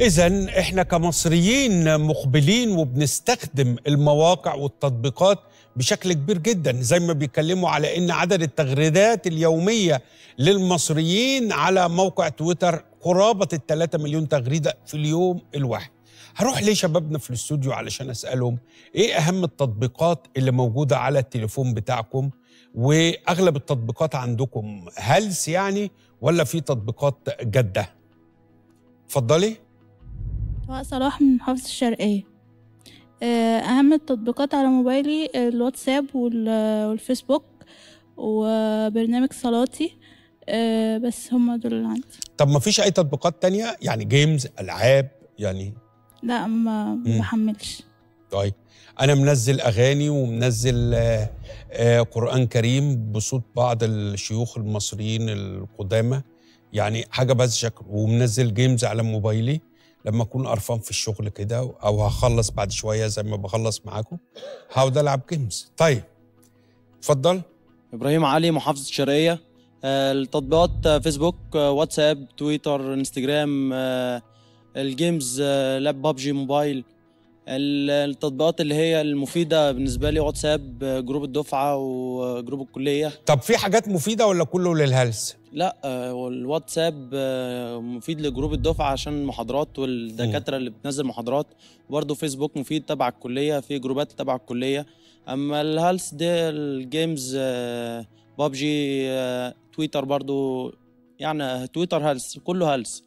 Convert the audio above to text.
إذا إحنا كمصريين مقبلين وبنستخدم المواقع والتطبيقات بشكل كبير جدا زي ما بيتكلموا على إن عدد التغريدات اليومية للمصريين على موقع تويتر قرابة الثلاثة مليون تغريدة في اليوم الواحد. هروح ليه شبابنا في الاستوديو علشان أسألهم إيه أهم التطبيقات اللي موجودة على التليفون بتاعكم؟ وأغلب التطبيقات عندكم هلس يعني ولا في تطبيقات جدة اتفضلي. دعاء صلاح من محافظة الشرقية. آه، أهم التطبيقات على موبايلي الواتساب وال- والفيسبوك وبرنامج صلاتي. آه، بس هما دول اللي عندي. طب ما فيش أي تطبيقات تانية؟ يعني جيمز ألعاب يعني؟ لا ما. بحملش. طيب. أنا منزل أغاني ومنزل آه، آه، قرآن كريم بصوت بعض الشيوخ المصريين القدامى. يعني حاجة بهذا الشكل ومنزل games على موبايلي. لما أكون قرفان في الشغل كده أو هخلص بعد شوية زي ما بخلص معاكم هقعد ألعب games طيب اتفضل. إبراهيم علي محافظة الشرقيه آه، التطبيقات فيسبوك واتساب تويتر انستجرام ال games لا بابجي موبايل التطبيقات اللي هي المفيدة بالنسبة لي واتساب group الدفعة و group الكلية. طب في حاجات مفيدة ولا كله للهلس؟ لا آه، والواتساب آه، مفيد ل group الدفعة عشان المحاضرات والدكاترة اللي بتنزل محاضرات. وبرضه فيسبوك مفيد تبع الكلية في جروبات تبع الكلية. أما الهلس ده ال games آه، بابجي تويتر برضه يعني تويتر هلس كله هلس.